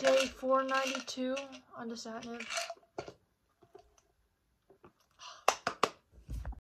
Day 492 on the satin.